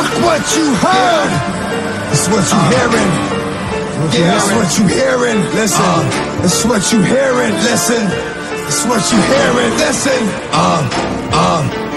Fuck what you heard. It's what you hearing. Yeah, it's what you hearing. Listen, it's what you're hearing. Listen, it's what you're hearing. Listen, uh, uh.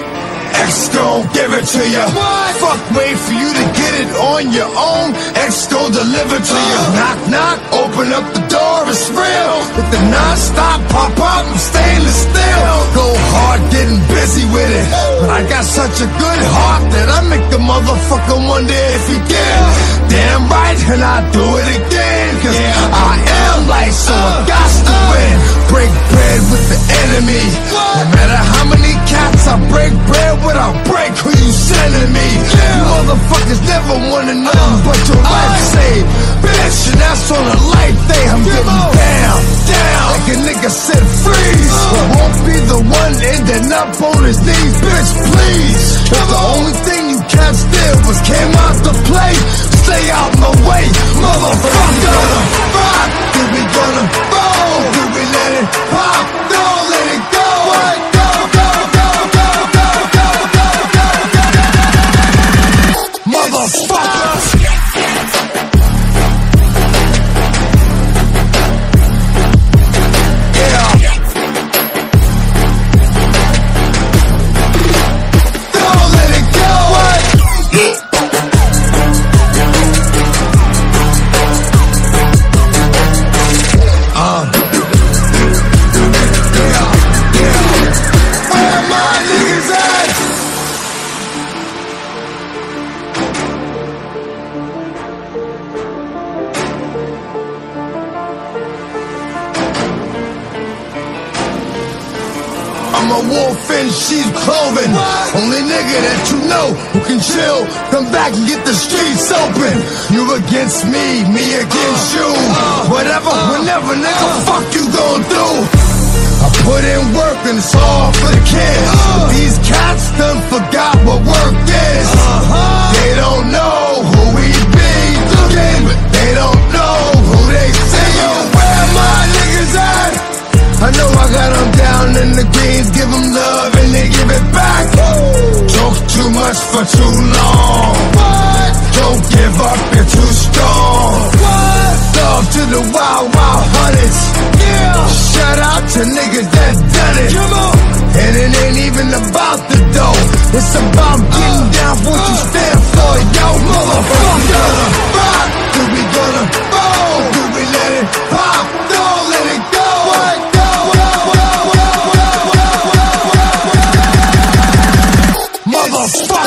X gon' give it to you. What? Fuck, wait for you to get it on your own. X gon' deliver to you. Uh. Knock, knock, open up the door, it's real. With the non-stop pop up, I'm stainless steel. Go hard, getting busy with it. But I got such a good heart that I make the motherfucker wonder if he can. Damn right, and I do it again. Cause I am light, so I got to uh. win. Break bread with the enemy. No matter how many cats I break bread with, I'll break who you sending me. You motherfuckers never wanna know but your life saved. Bitch, and that's on a life day. I'm getting down, down. Like a nigga said, freeze. I won't be the one ending up on his knees. Bitch, please. Cause the only thing you cats did was came out to play. Stay out my way, motherfucker. I'm a wolf in sheep's clothing. Only nigga that you know who can chill. Come back and get the streets open. You against me, me against you. Whatever, whenever, nigga, fuck you gon' do. I put in work and it's all for the kids. These cats done forgot what work is. too long. What? Don't give up, you're too strong. What? Love to the wild, wild hunters. Yeah. Shout out to niggas that done it. Come on. And it ain't even about the dough. It's about getting uh, down for what uh, you stand for, yo, motherfucker. Rock, do we gonna fall? Do we let it pop? Don't let it go. What? go, go, go, go, go, go, go, go, go, go. Motherfucker.